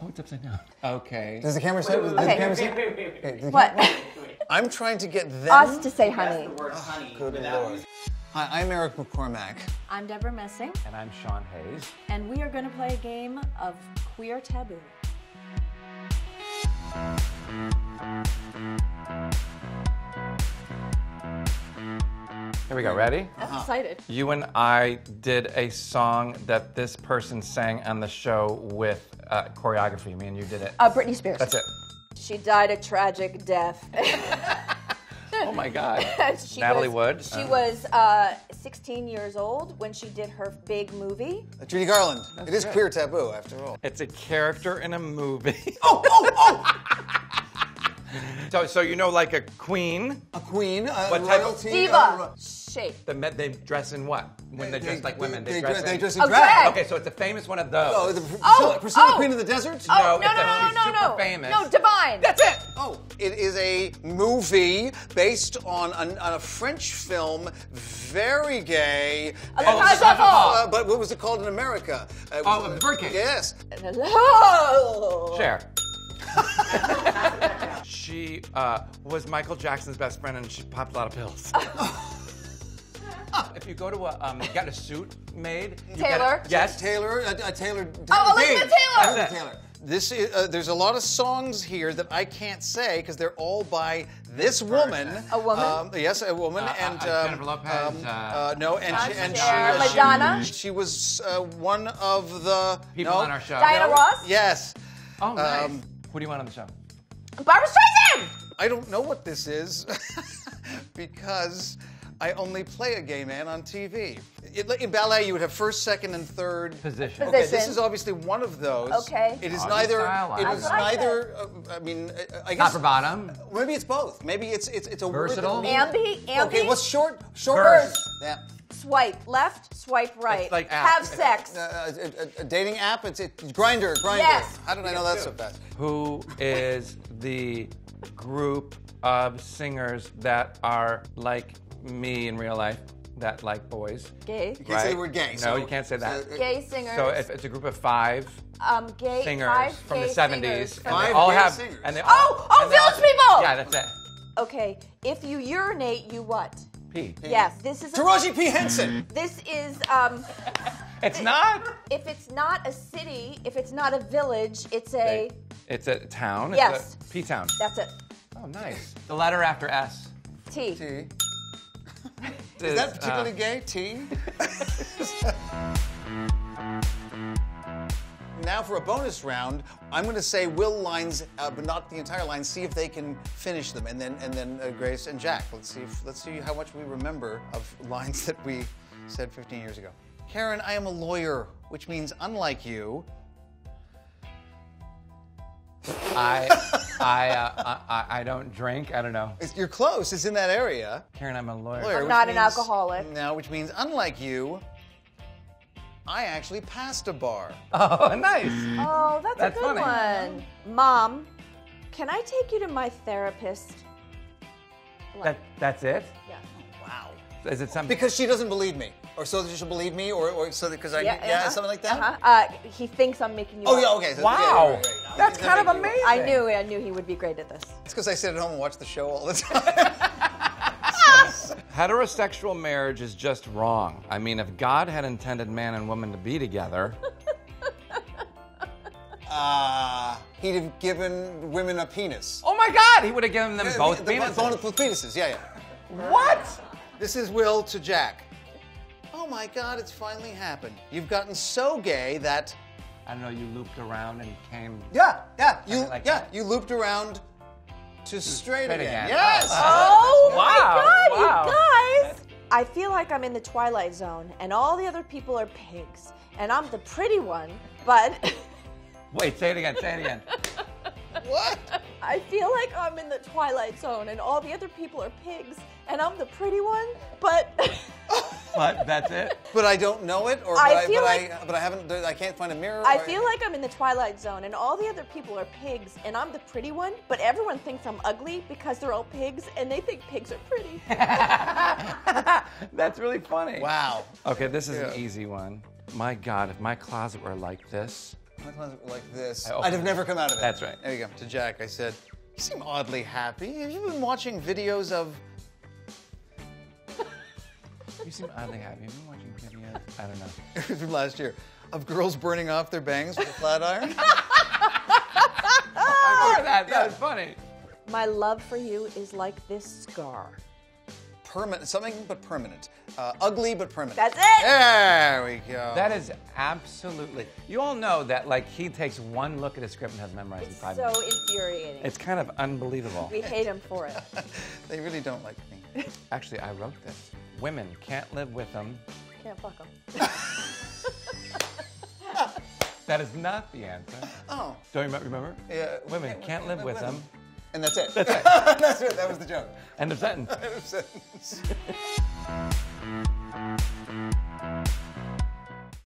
Oh, it's upside down. Okay. Does the camera say? Does Okay. the camera see? Okay, does the What? I'm trying to get them. Us to say honey. Ah, good lord. Hi, I'm Eric McCormack. I'm Debra Messing, And I'm Sean Hayes. and we are going to play a game of queer taboo. Here we go. Ready? I'm excited. You and I did a song that this person sang on the show with uh, choreography. Me and you did it. Uh, Britney Spears. That's it. She died a tragic death. Oh my God. she Natalie was, Wood. She Uh, was uh, 16 years old when she did her big movie. Uh, Judy Garland. it is good. queer taboo, after all. It's a character in a movie. Oh, oh, oh! so, so you know, like a queen. A queen, a What type of- royalty. Diva. uh, shape. The men, they dress in what? When they, dress like women, they, dress. They in- dress in Oh, drag. drag. Okay, so it's a famous one of those. Oh, the Priscilla, Oh, Priscilla oh. Queen of the Desert? Oh, No, no, no, it's a- no, she's no, super no. famous. No, Divine. That's it. Oh, it is a movie based on, an, on a French film, very gay. A and- Casa de uh, but what was it called in America? Uh, it Oh, was- a Birdcage. Yes. Hello. Share. She uh, was Michael Jackson's best friend, and she popped a lot of pills. if you go to a, um, get a suit made. you get Taylor. it- yes. Taylor, uh, uh, Taylor. Oh, Dane. Elizabeth Taylor. That's it. Taylor. This is, uh, there's a lot of songs here that I can't say because they're all by this woman. A woman? Um, yes, a woman. Uh, and uh, um, Jennifer Lopez, um, uh, uh, no, and she, and she, Cher, uh, she- Madonna? She, was uh, one of the People no, on our show. Diana no, Ross? Yes. Oh, nice. Um, Who do you want on the show? Barbra Streisand. I don't know what this is because I only play a gay man on TV. In, in ballet, you would have first, second, and third Position. Okay, this is obviously one of those. Okay. It is Oh, neither. style, It I is like neither. Uh, I mean, uh, I guess. Top or bottom? Maybe it's both. Maybe it's it's it's a Versatile? word. that means- Ambi. Ambi. Okay, what's short? Short Verse. verse. Yeah. Swipe left, swipe right. It's like app. Have sex. Uh, a, a, a dating app. It's it, Grindr. Grindr. Yes. How did I know that so fast? Who is the group of singers that are like me in real life, that like boys? Gay. You can't say we're gay. No, so- you can't say that. so, uh, Gay singers. So if it's a group of five um, gay. singers five from gay the 70s, singers from and they all gay have, singers. and they all, Oh, oh, and they all- People! Yeah, that's it. Okay, if you urinate, you what? P. Yes, this is. A, Taraji P Henson. this is um. It's not. If it's not a city, if it's not a village, it's a. It's a town. It's Yes. a P town. That's it. Oh, nice. The letter after S. T. T. Is Is, that particularly uh, gay? T. now for a bonus round, I'm going to say Will lines, uh, but not the entire line. See if they can finish them, and then and then uh, Grace and Jack. Let's see if let's see how much we remember of lines that we said 15 years ago. Karen, I am a lawyer, which means unlike you. I, I, uh, I, I don't drink. I don't know. It's, you're close. It's in that area. Karen, I'm a lawyer. Lawyer, I'm not an means- alcoholic. No, which means unlike you, I actually passed a bar. Oh, nice. Oh, that's, That's a good funny. one. Mom, can I take you to my therapist? That, that's it? Yeah. Wow. Is it something? Because she doesn't believe me, or so that she should believe me, or, or so that because I yeah, uh-huh, something like that. Uh-huh. Uh, he thinks I'm making you. Oh up. yeah, okay. so- yeah, Wow. right, right, right. That's kind that of make you- amazing. I knew. I knew he would be great at this. It's because I sit at home and watch the show all the time. Heterosexual marriage is just wrong. I mean, if God had intended man and woman to be together, uh, he'd have given women a penis. oh my God, he would have given them both the, the, penises. both with penises. Yeah, yeah. What? This is Will to Jack. Oh my God, it's finally happened. You've gotten so gay that. I don't know. You looped around and came. Yeah, yeah, you, like yeah, that. you looped around to straight, straight again. again. Yes. Oh, oh Wow, my God, wow. you guys! I feel like I'm in the twilight zone, and all the other people are pigs, and I'm the pretty one. But Wait, say it again. Say it again. What? I feel like I'm in the twilight zone, and all the other people are pigs, and I'm the pretty one. But But that's it. But I don't know it, or I but, I, feel but, like- I, but I haven't. I can't find a mirror. I or- feel like I'm in the twilight zone, and all the other people are pigs, and I'm the pretty one. But everyone thinks I'm ugly because they're all pigs, and they think pigs are pretty. That's really funny. Wow. Okay, this is Yeah. an easy one. My God, if my closet were like this, My closet like this, I opened I'd have it. never come out of it. That's right. There you go. To Jack, I said, "You seem oddly happy. Have you been watching videos of?" You seem oddly happy. Have you been watching videos? I don't know. from last year of girls burning off their bangs with a flat iron. I remember that. That was funny. My love for you is like this scar. permanent, something but permanent. Uh, ugly but permanent. That's it. There we go. That is absolutely. You all know that like he takes one look at a script and has memorized in It's five so minutes. infuriating. It's kind of unbelievable. we hate him for it. They really don't like me. Actually, I wrote this. Women can't live with them. Can't fuck them. That is not the answer. Oh, Don't you remember? yeah. Women can't live with them. And that's it. That's it. that's it. That was the joke. End of sentence. End of sentence.